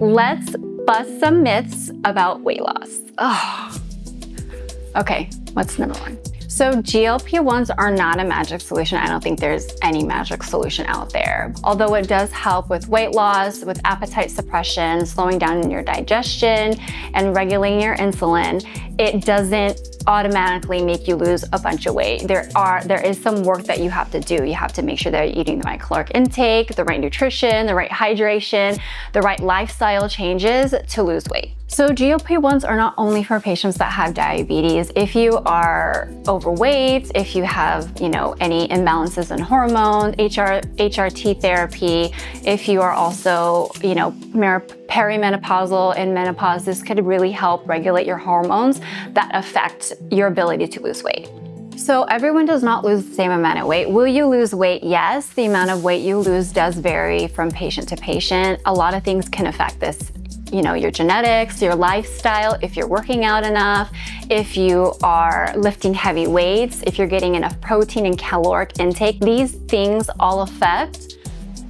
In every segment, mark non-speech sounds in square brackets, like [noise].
let's bust some myths about weight loss. Oh. Okay, what's number one? So GLP-1s are not a magic solution. I don't think there's any magic solution out there. Although it does help with weight loss, with appetite suppression, slowing down your digestion, and regulating your insulin, it doesn't automatically make you lose a bunch of weight. There are there is some work that you have to do. You have to make sure that you're eating the right caloric intake, the right nutrition, the right hydration, the right lifestyle changes to lose weight. So GLP-1s are not only for patients that have diabetes. If you are overweight, if you have, you know, any imbalances in hormones, HR, HRT therapy, if you are also, you know, perimenopausal and menopause, this could really help regulate your hormones that affect your ability to lose weight. So everyone does not lose the same amount of weight. Will you lose weight? Yes, the amount of weight you lose does vary from patient to patient. A lot of things can affect this you know, your genetics, your lifestyle, if you're working out enough, if you are lifting heavy weights, if you're getting enough protein and caloric intake, these things all affect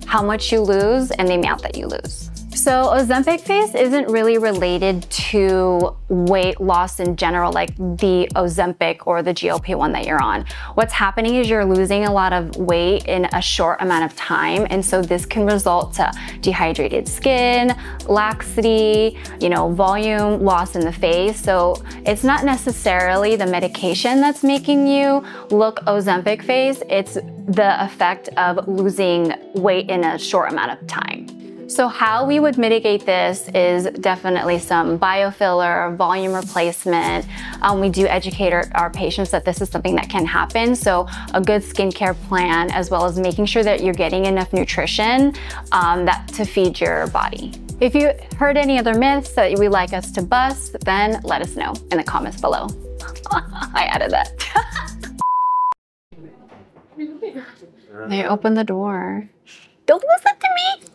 how much you lose and the amount that you lose. So Ozempic face isn't really related to weight loss in general, like the Ozempic or the GLP-1 that you're on. What's happening is you're losing a lot of weight in a short amount of time. And so this can result to dehydrated skin, laxity, you know, volume loss in the face. So it's not necessarily the medication that's making you look Ozempic face. It's the effect of losing weight in a short amount of time. So how we would mitigate this is definitely some biofiller, volume replacement. Um, we do educate our, our, patients that this is something that can happen. So a good skincare plan, as well as making sure that you're getting enough nutrition um, that to feed your body. If you heard any other myths that you would like us to bust, then let us know in the comments below. [laughs] I added that. [laughs] they opened the door. Don't listen to me.